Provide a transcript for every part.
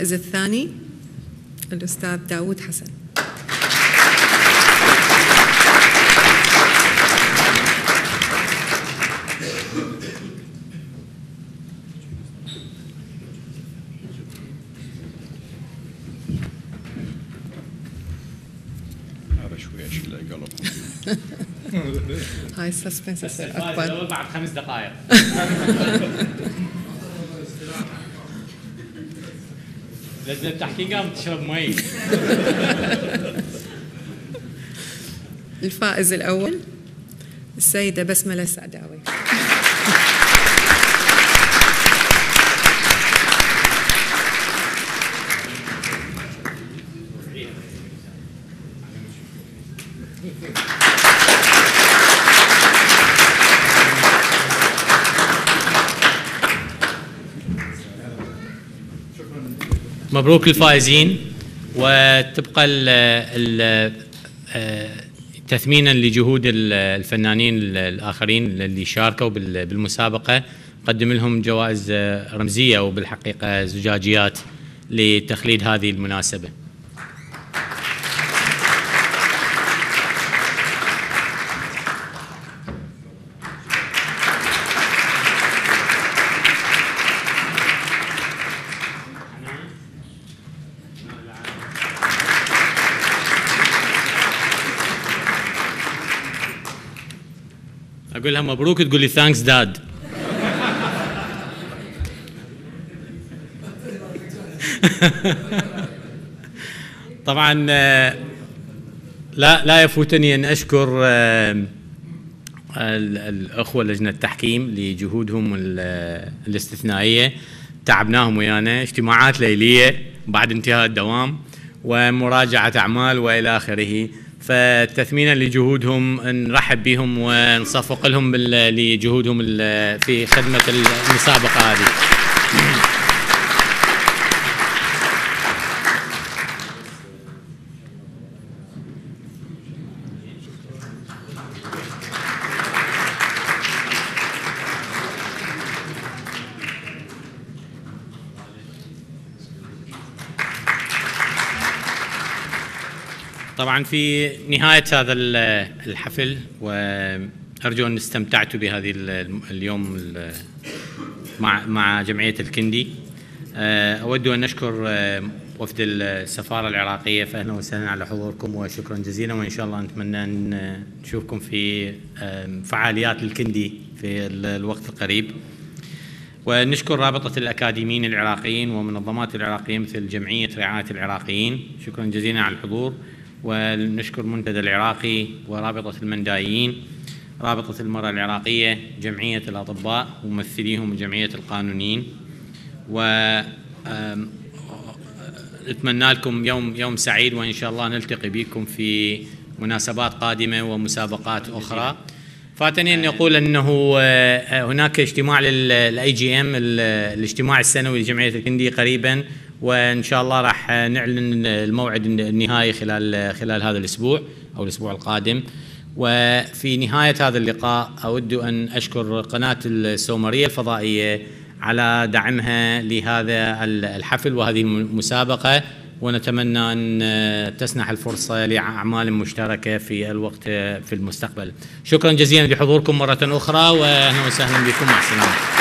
الفائز الثاني الأستاذ داود حسن. هذا شوي اشيل قلب هاي السسبنس يصير الأول بعد خمس دقائق. لازم التحكيم قام تشرب مي. الفائز الأول السيدة بسملة السعداوي مبروك للفائزين وتبقى آه، تثمينا لجهود ال- الفنانين ال- الآخرين اللي شاركوا بال- بالمسابقة نقدم لهم جوائز رمزية وبالحقيقة زجاجيات لتخليد هذه المناسبة. أقول لها مبروك تقول لي ثانكس داد طبعا آه، لا لا يفوتني أن أشكر آه، ال- الأخوة لجنة التحكيم لجهودهم ال- الاستثنائية. تعبناهم ويانا اجتماعات ليلية بعد انتهاء الدوام ومراجعة أعمال وإلى آخره. فتثمينا لجهودهم نرحب بهم ونصفق لهم لجهودهم في خدمة المسابقة هذه. طبعا في نهاية هذا ال- الحفل وأرجو أن استمتعتوا بهذه ال- اليوم ال- مع مع جمعية الكندي. آه، أود أن أشكر آه، وفد السفارة العراقية فأهلا وسهلا على حضوركم وشكرا جزيلا. وإن شاء الله نتمنى أن نشوفكم في فعاليات الكندي في ال- الوقت القريب. ونشكر رابطة الأكاديميين العراقيين ومنظمات العراقية مثل جمعية رعاية العراقيين. شكرا جزيلا على الحضور. ونشكر المنتدى العراقي ورابطة المندايين رابطة المرأة العراقية جمعية الأطباء وممثليهم جمعية القانونيين و آم، نتمنى لكم يوم يوم سعيد وإن شاء الله نلتقي بكم في مناسبات قادمة ومسابقات أخرى. فاتني أن أقول أنه آه، هناك اجتماع لل AGM الاجتماع السنوي لجمعية الكندي قريبا وإن شاء الله راح نعلن الموعد النهائي خلال خلال هذا الأسبوع أو الأسبوع القادم. وفي نهاية هذا اللقاء أود أن أشكر قناة السومرية الفضائية على دعمها لهذا الحفل وهذه المسابقة ونتمنى أن تسنح الفرصة لأعمال مشتركة في الوقت في المستقبل شكرا جزيلا لحضوركم مرة أخرى وأهلا وسهلا بكم مع السلامة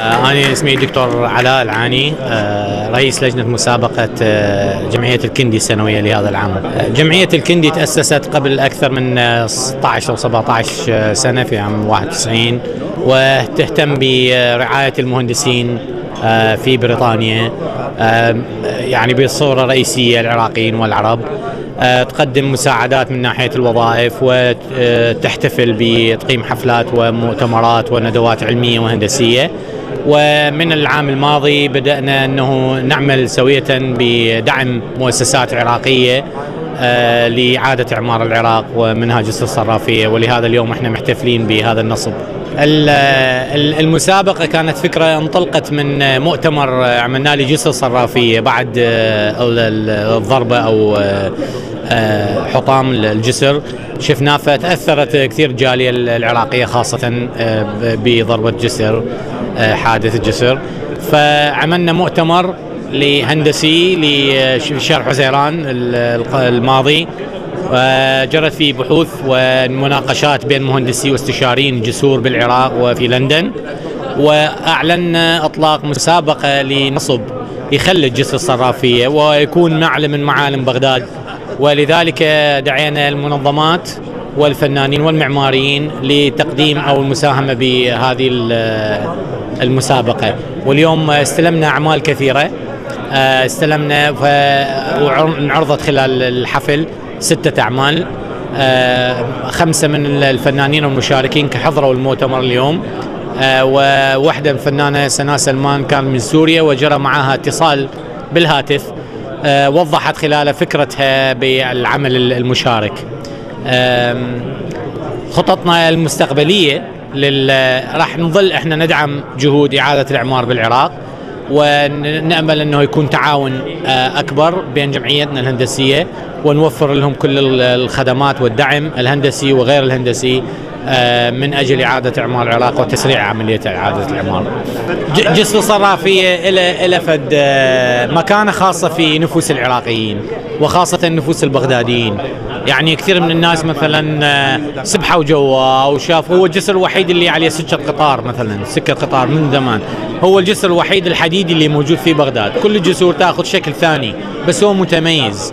أنا اسمي الدكتور علاء العاني آه، رئيس لجنة مسابقة آه، جمعية الكندي السنوية لهذا العام. آه، جمعية الكندي تأسست قبل أكثر من آه، 16 أو 17 سنة في عام 91 وتهتم برعاية المهندسين آه، في بريطانيا آه، يعني بصورة رئيسية العراقيين والعرب. آه، تقدم مساعدات من ناحية الوظائف وتحتفل بتقييم حفلات ومؤتمرات وندوات علمية وهندسية. ومن العام الماضي بدأنا أنه نعمل سوية بدعم مؤسسات عراقية آه، لإعادة إعمار العراق ومنها جسر الصرافية ولهذا اليوم إحنا محتفلين بهذا النصب. ال- ال- المسابقة كانت فكرة انطلقت من مؤتمر عملناه لجسر الصرافية بعد آه، ال- ال- الضربة أو آه، حطام الجسر شفناه فتأثرت كثير الجالية العراقية خاصة بضربة جسر. حادث الجسر. فعملنا مؤتمر لهندسي لشهر حزيران الماضي وجرت فيه بحوث ومناقشات بين مهندسي واستشاريين جسور بالعراق وفي لندن. واعلنا إطلاق مسابقة لنصب يخلد جسر الصرافية ويكون معلم من معالم بغداد. ولذلك دعينا المنظمات والفنانين والمعماريين لتقديم أو المساهمة بهذه المسابقة. واليوم استلمنا أعمال كثيرة. آه، استلمنا وانعرضت خلال الحفل ستة أعمال. آه، خمسة من الفنانين والمشاركين كحضروا المؤتمر اليوم. آه، وواحدة فنانة سناء سلمان كان من سوريا وجرى معها اتصال بالهاتف. وضحت خلال فكرتها بالعمل المشارك. خططنا المستقبلية لل... راح نظل إحنا ندعم جهود إعادة الإعمار بالعراق ونأمل إنه يكون تعاون آه، أكبر بين جمعيتنا الهندسية ونوفر لهم كل الخدمات والدعم الهندسي وغير الهندسي. من أجل إعادة اعمار العراق وتسريع عملية إعادة الاعمار. جسر الصرافيه إلى إلى فد آه، مكانة خاصة في نفوس العراقيين وخاصة النفوس البغداديين. يعني كثير من الناس مثلا آه، سبحوا جوا وشاف هو الجسر الوحيد اللي عليه سكة قطار مثلا سكة قطار من زمان هو الجسر الوحيد الحديدي اللي موجود في بغداد كل الجسور تأخذ شكل ثاني بس هو متميز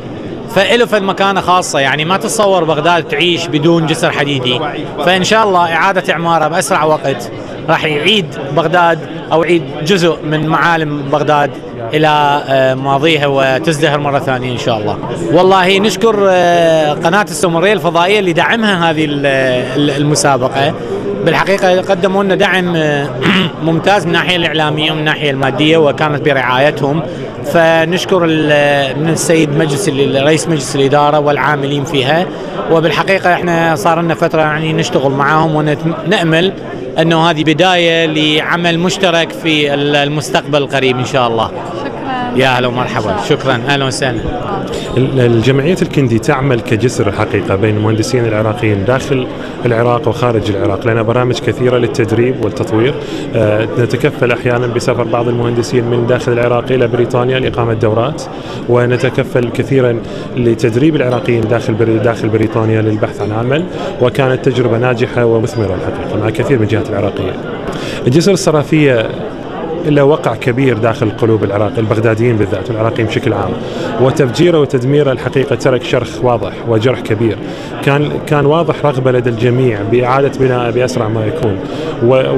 فإله فد مكانه خاصة يعني ما تتصور بغداد تعيش بدون جسر حديدي فإن شاء الله إعادة إعمارها بأسرع وقت راح يعيد بغداد أو يعيد جزء من معالم بغداد إلى آه، ماضيها وتزدهر مرة ثانية إن شاء الله. والله نشكر آه، قناة السومرية الفضائية اللي دعمها هذه المسابقة. بالحقيقة قدموا لنا دعم آه، ممتاز من الناحيه الإعلامية ومن الناحيه المادية وكانت برعايتهم. فنشكر من السيد مجلس رئيس مجلس الإدارة والعاملين فيها. وبالحقيقة إحنا صار لنا فترة يعني نشتغل معاهم ونامل أنه هذه بداية لعمل مشترك في المستقبل القريب إن شاء الله. يا أهلا ومرحبا. شكرا. أهلا وسهلا. الجمعية الكندي تعمل كجسر الحقيقة بين المهندسين العراقيين داخل العراق وخارج العراق. لنا برامج كثيرة للتدريب والتطوير. آه، نتكفل أحيانا بسفر بعض المهندسين من داخل العراق إلى بريطانيا لإقامة دورات. ونتكفل كثيرا لتدريب العراقيين داخل داخل بريطانيا للبحث عن عمل. وكانت تجربة ناجحة ومثمرة الحقيقة مع كثير من الجهات العراقية. الجسر الصرافية له وقع كبير داخل قلوب العراق البغداديين بالذات والعراقيين بشكل عام. وتفجيره وتدميره الحقيقة ترك شرخ واضح وجرح كبير. كان كان واضح رغبة لدى الجميع بإعادة بناء بأسرع ما يكون.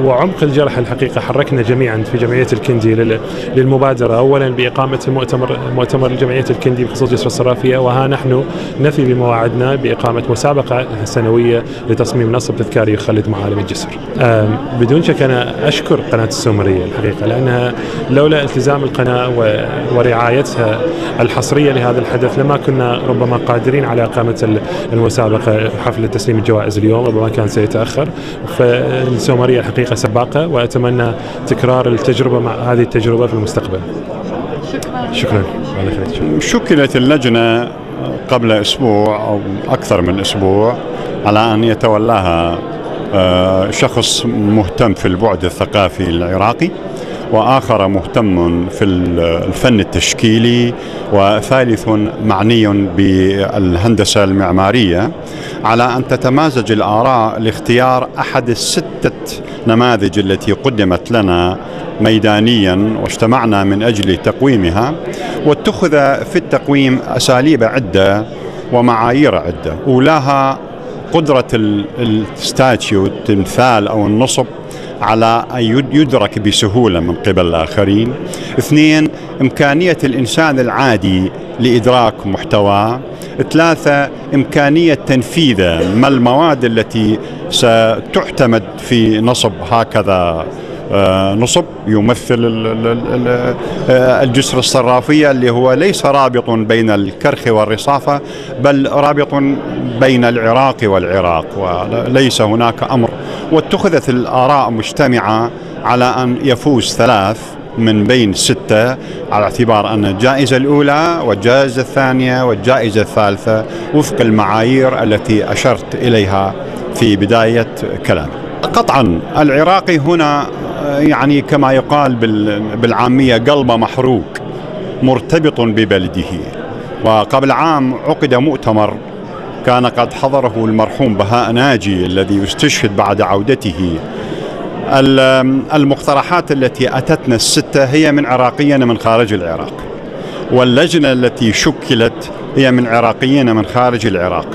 وعمق الجرح الحقيقة حركنا جميعا في جمعية الكندي للمبادرة. اولا بإقامة المؤتمر مؤتمر جمعيه الكندي بخصوص جسر الصرافية. وها نحن نفي بمواعدنا بإقامة مسابقة سنوية لتصميم نصب تذكاري يخلد معالم الجسر. بدون شك أنا أشكر قناة السومرية الحقيقة. لانها لولا التزام القناة ورعايتها الحصرية لهذا الحدث لما كنا ربما قادرين على إقامة المسابقة حفل تسليم الجوائز اليوم ربما كان سيتأخر فالسومرية الحقيقة سباقة وأتمنى تكرار التجربة مع هذه التجربة في المستقبل. شكرا. شكرا. شكلت اللجنة قبل أسبوع أو أكثر من أسبوع على أن يتولاها آه، شخص مهتم في البعد الثقافي العراقي وآخر مهتم في الفن التشكيلي وثالث معني بالهندسة المعمارية على أن تتمازج الآراء لاختيار أحد الستة نماذج التي قدمت لنا ميدانيا واجتمعنا من أجل تقويمها واتخذ في التقويم أساليب عدة ومعايير عدة. أولاها قدرة الستاتيو التمثال أو النصب على أن يدرك بسهولة من قبل الآخرين. اثنين إمكانية الإنسان العادي لإدراك محتواه ثلاثة إمكانية تنفيذه. ما المواد التي ستعتمد في نصب هكذا آه، نصب؟ يمثل آه، الجسر الصرافية اللي هو ليس رابط بين الكرخ والرصافة بل رابط بين العراق والعراق وليس هناك أمر. واتخذت الآراء مجتمعة على أن يفوز ثلاث من بين ستة على اعتبار أن الجائزة الأولى والجائزة الثانية والجائزة الثالثة وفق المعايير التي أشرت إليها في بداية كلامي. قطعا العراقي هنا يعني كما يقال بالعامية قلبه محروق مرتبط ببلده. وقبل عام عقد مؤتمر كان قد حضره المرحوم بهاء ناجي الذي استشهد بعد عودته. المقترحات التي أتتنا الستة هي من عراقيين من خارج العراق واللجنة التي شكلت هي من عراقيين من خارج العراق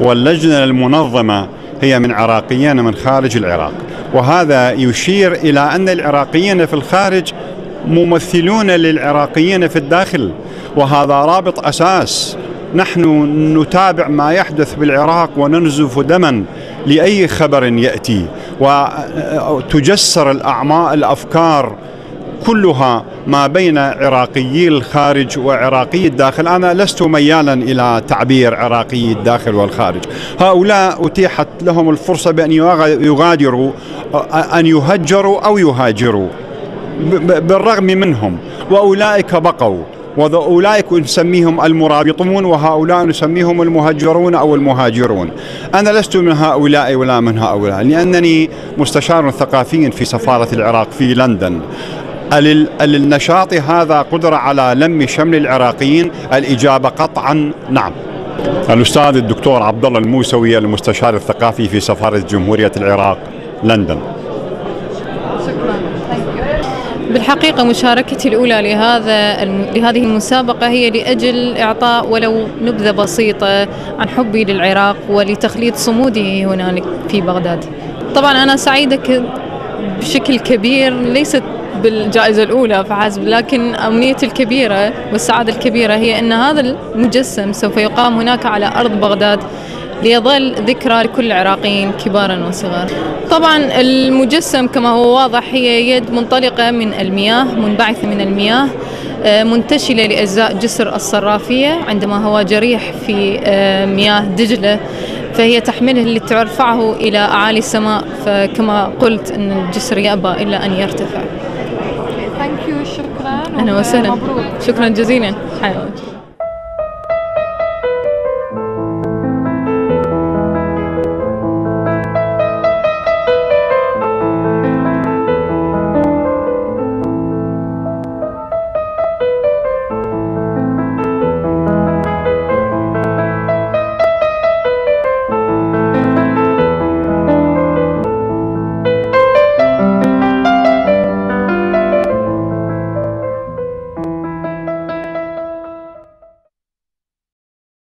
واللجنة المنظمة هي من عراقيين من خارج العراق. وهذا يشير إلى أن العراقيين في الخارج ممثلون للعراقيين في الداخل وهذا رابط أساس نحن نتابع ما يحدث بالعراق وننزف دما لأي خبر يأتي. وتجسر الأعماء الأفكار كلها ما بين عراقيي الخارج وعراقي الداخل. أنا لست ميالا إلى تعبير عراقي الداخل والخارج. هؤلاء أتيحت لهم الفرصة بأن يغادروا أن يهجروا أو يهاجروا بالرغم منهم. وأولئك بقوا. وأولئك نسميهم المرابطون وهؤلاء نسميهم المهجرون أو المهاجرون. أنا لست من هؤلاء ولا من هؤلاء لأنني مستشار ثقافي في سفارة العراق في لندن. للنشاط هذا قدرة على لم شمل العراقيين الإجابة قطعا نعم. الأستاذ الدكتور عبد الله الموسوي المستشار الثقافي في سفارة جمهورية العراق لندن. بالحقيقة مشاركتي الأولى لهذا لهذه المسابقة هي لأجل إعطاء ولو نبذة بسيطة عن حبي للعراق ولتخليد صمودي هنالك في بغداد. طبعا أنا سعيدة بشكل كبير ليست بالجائزة الأولى فحسب لكن أمنيتي الكبيرة والسعادة الكبيرة هي أن هذا المجسم سوف يقام هناك على أرض بغداد ليظل ذكرى لكل العراقيين كبارا وصغار. طبعا المجسم كما هو واضح هي يد منطلقة من المياه منبعثة من المياه آه، منتشلة لأجزاء جسر الصرافية. عندما هو جريح في آه، مياه دجلة فهي تحمله لترفعه إلى أعالي السماء. فكما قلت أن الجسر يأبى إلا أن يرتفع. شكرا أهلا وسهلا. شكرا جزيلا. حيوان.